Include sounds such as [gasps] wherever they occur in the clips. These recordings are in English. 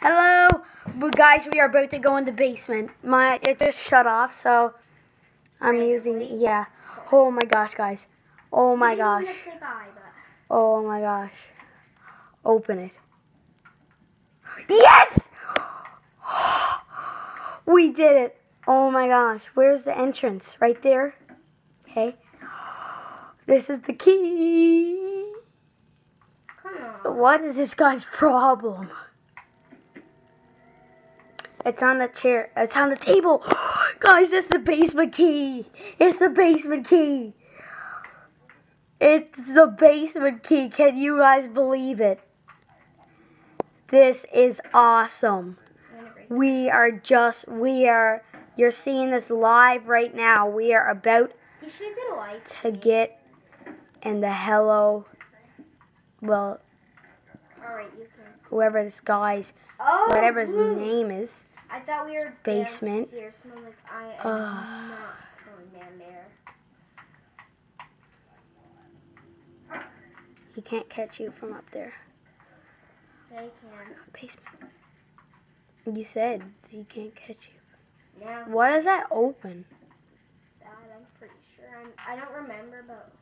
Hello, but guys. We are about to go in the basement. My it just shut off, so I'm using yeah. Oh my gosh, guys. Oh my gosh. Oh my gosh. Open it. Yes! [gasps] We did it. Oh my gosh. Where's the entrance? Right there. Okay. [gasps] This is the key. Come on. What is this guy's [laughs] problem? It's on the chair. It's on the table. [gasps] Guys, it's the basement key. It's the basement key. It's the basement key. Can you guys believe it? This is awesome. I'm gonna break We are just, we are, you're seeing this live right now. We are about You should have did a light. to get in the hello, well, Alright, you can. whoever this guy's, Oh, whatever his name is. I thought we were Basement. and I'm like, I am Ugh. not going down there. He can't catch you from up there. They can. Basement. You said he can't catch you. Now, What is that open? that I'm pretty sure. I'm, I don't remember, but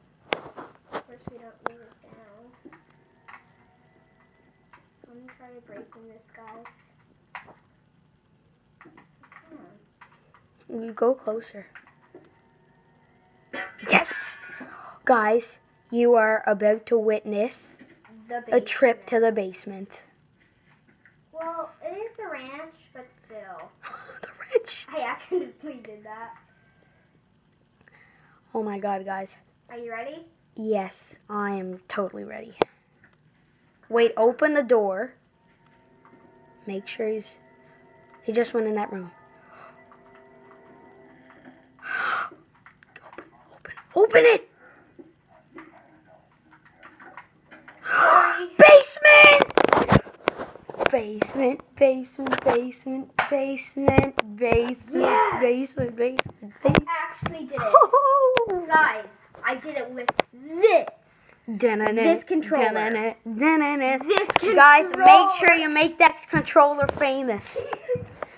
of course we don't leave it down. Let me try breaking this, guys. Come on. You go closer. Yes! Guys, you are about to witness a trip to the basement. Well, it is the ranch, but still. [laughs] the rich. I accidentally did [laughs] that. Oh my god, guys. Are you ready? Yes, I am totally ready. Wait, open the door. Make sure he's. He just went in that room. Open, it! [gasps] Basement! Basement, basement, basement, basement, basement, Yeah. basement, basement, basement. Actually did it. Oh. [laughs] Guys, I did it with this. This controller. This Guys, make sure you make that controller famous.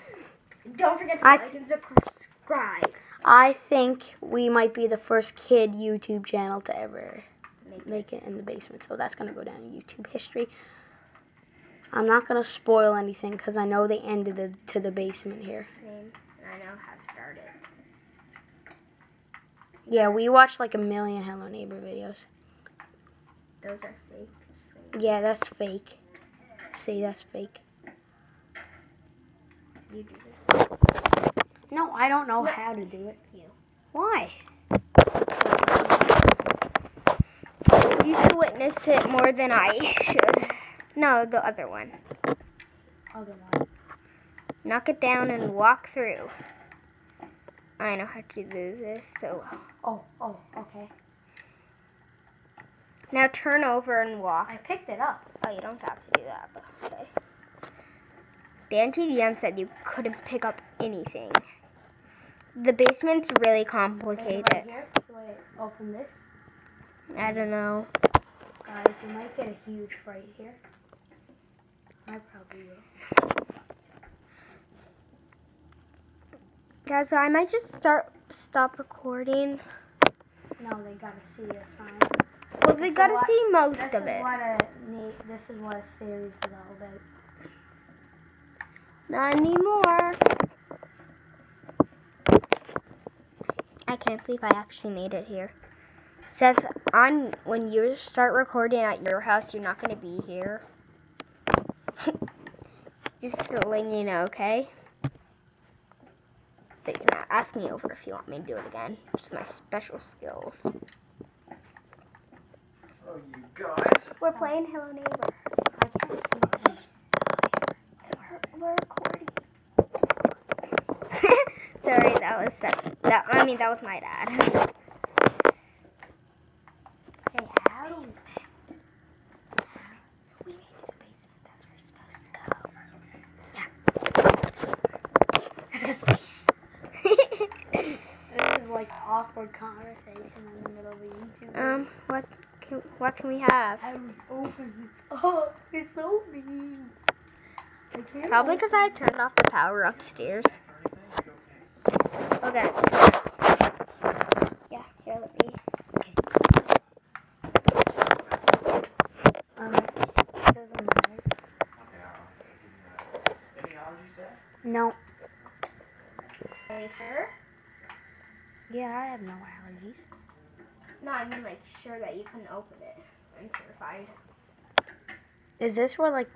[laughs] Don't forget to like and subscribe. I think we might be the first kid YouTube channel to ever Make make it in the basement, so that's gonna go down in YouTube history. I'm not gonna spoil anything because I know they ended it to the basement here. I know how to start. Yeah, we watched like a million Hello Neighbor videos. Those are fake. Yeah, that's fake. See, that's fake. You do this. No, I don't know No. how to do it. You. Why? You should witness it more than I should. No, the other one. Other one. Knock it down and walk through. I know how to do this so well. Oh, oh, okay. Now turn over and walk. I picked it up. Oh, you don't have to do that, but okay. DanTDM said you couldn't pick up anything. The basement's really complicated. Right here. I open this? I don't know. Guys, you might get a huge fright here. I probably will. Guys, I might just start stop recording. No, they gotta see this fine. Well, they So gotta what- see most of it. what a this is what a series is all about. Not anymore. I can't believe I actually made it here. Seth, on when you start recording at your house, you're not gonna be here. [laughs] Just letting you know, okay? But you're not ask me over if you want me to do it again. Just my special skills. Oh, you guys. We're playing Hello Neighbor. I We're, we're recording. [laughs] Sorry, that was that. That I mean, that was my dad. [laughs] Hey, how do We made to the basement. That's where we're supposed to go. this [laughs] This is like awkward conversation in the middle of a YouTube. Um, what can what can we have? I would open this. Oh, it's so mean. Make Probably because I turned off the power upstairs. Oh, guys. Yeah, here, let me. Okay. Um, doesn't matter. Any allergies there? No. Are you sure? Yeah, I have no allergies. No, I mean, like, sure that you can open it. I'm certified. Is this where like